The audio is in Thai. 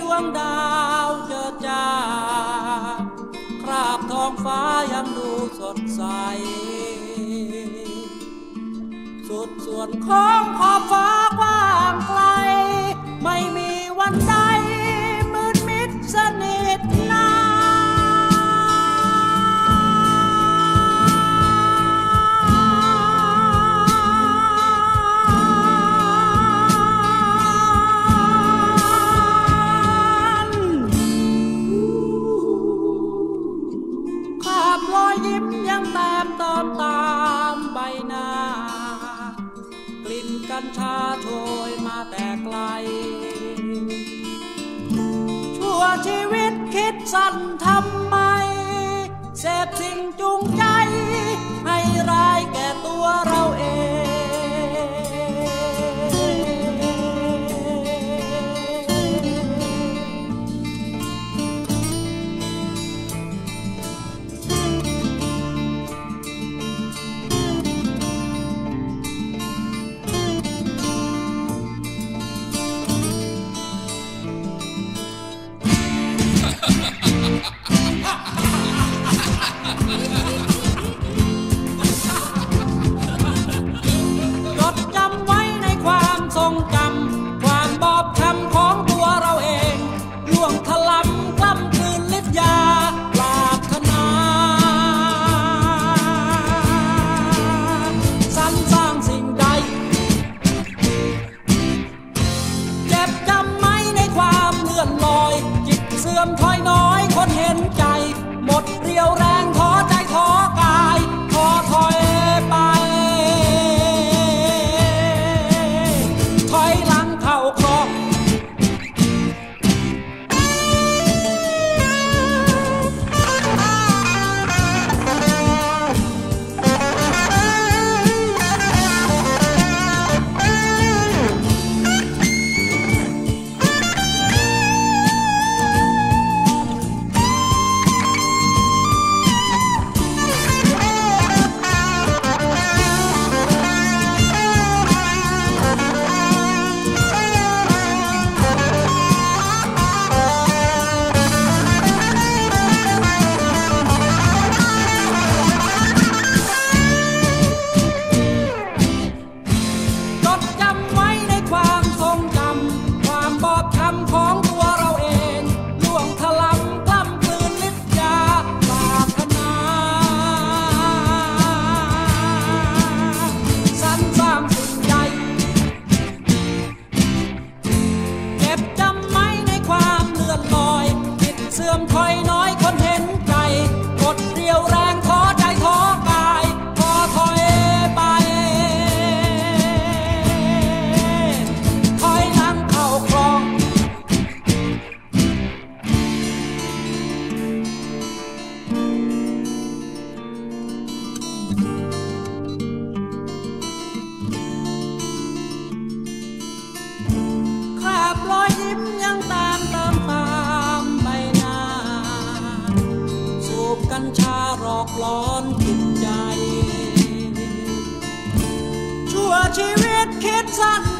ดวงดาวเจิดจ้าคราบทองฟ้ายังดูสดใส สุดส่วนของขอ ชาโชยมาแต่ไกล ชั่วชีวิตคิดสั้นทำไม เสพสิ่งจุ dirty red kids on